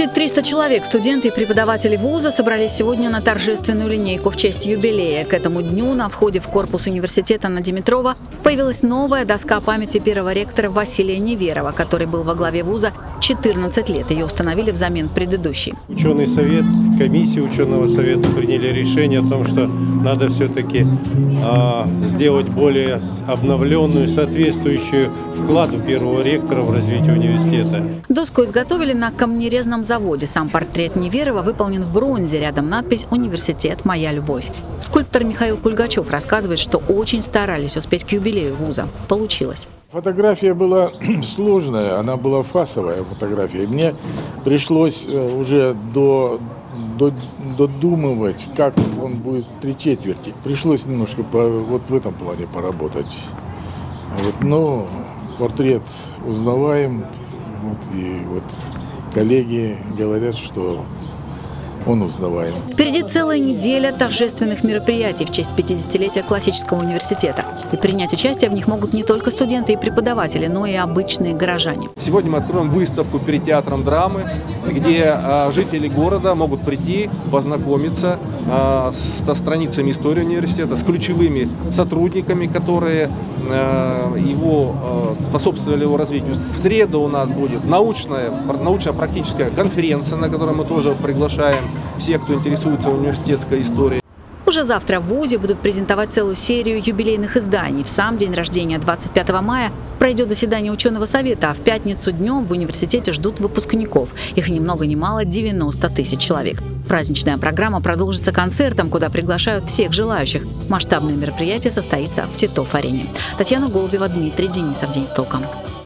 Почти 300 человек, студенты и преподаватели вуза, собрались сегодня на торжественную линейку в честь юбилея. К этому дню на входе в корпус университета на Димитрова появилась новая доска памяти первого ректора Василия Неверова, который был во главе вуза 14 лет. Ее установили взамен предыдущей. Ученый совет, комиссия ученого совета приняли решение о том, что надо все-таки э, сделать более обновленную, соответствующую вкладу первого ректора в развитие университета. Доску изготовили на камнерезном заводе. Сам портрет Неверова выполнен в бронзе. Рядом надпись «Университет. Моя любовь». Скульптор Михаил Кульгачев рассказывает, что очень старались успеть к юбилею вуза. Получилось. Фотография была сложная, она была фасовая фотография. Мне пришлось э, уже до, до, додумывать, как он будет три четверти. Пришлось немножко по, вот в этом плане поработать. Вот, но портрет узнаваем, вот, и вот коллеги говорят, что он узнаваем. Впереди целая неделя торжественных мероприятий в честь 50-летия классического университета. И принять участие в них могут не только студенты и преподаватели, но и обычные горожане. Сегодня мы откроем выставку перед театром драмы, где а, жители города могут прийти, познакомиться а, со страницами истории университета, с ключевыми сотрудниками, которые а, его способствовали его развитию. В среду у нас будет научная, научно-практическая конференция, на которой мы тоже приглашаем всех, кто интересуется университетской историей. Уже завтра в ВУЗе будут презентовать целую серию юбилейных изданий. В сам день рождения, 25 мая, пройдет заседание ученого совета, а в пятницу днем в университете ждут выпускников. Их ни много ни мало 90 тысяч человек. Праздничная программа продолжится концертом, куда приглашают всех желающих. Масштабное мероприятие состоится в Титов-арене. Татьяна Голубева, Дмитрий Денисов. День с толком.